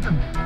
Phantom.